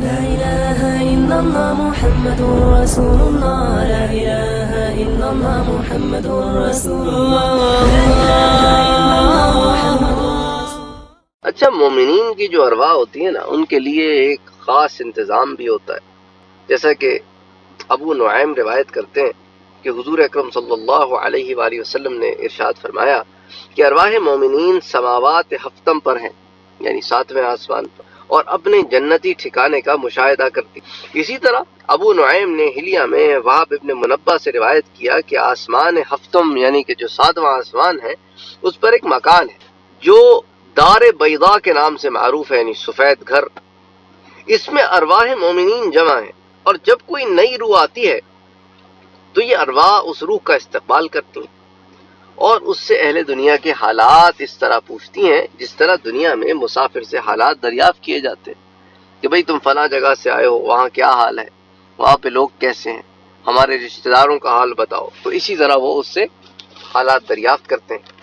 لا إله إلا الله محمد رسول الله. لا إله إلا الله محمد رسول الله. اچھا مومنین کی جو ارواح ہوتی ہے نا، ان کے لیے ایک خاص انتظام بھی ہوتا ہے۔ جیسا کہ ابو نعیم روایت کرتے ہیں کہ حضور اکرم صلی اللہ علیہ وآلہ وسلم نے ارشاد فرمایا کہ ارواح مومنین سماوات ہفتم پر ہیں یعنی ساتویں آسمان پر۔ اور اپنے جنتی ٹھکانے کا مشاہدہ کرتی۔ اسی طرح ابو نعیم نے ہلیہ میں وہاب ابن منبع سے روایت کیا کہ آسمان ہفتم یعنی کہ جو ساتواں آسمان ہے، اس پر ایک مکان ہے، جو دار بیضا کے نام سے معروف ہے یعنی سفید گھر۔ اس میں ارواح مومنین جمع ہیں اور جب کوئی نئی روح آتی ہے، تو یہ ارواح اس روح کا استقبال کرتی ہیں۔ اور اس سے اہل دنیا کے حالات اس طرح پوچھتی ہیں، جس طرح دنیا میں مسافر سے حالات دریافت کیے جاتے ہیں، کہ بھئی تم فلاں جگہ سے آئے ہو، وہاں کیا حال ہے، وہاں پہ لوگ کیسے ہیں، ہمارے رشتہ داروں کا حال بتاؤ۔ تو اسی طرح وہ اس سے حالات دریافت کرتے ہیں۔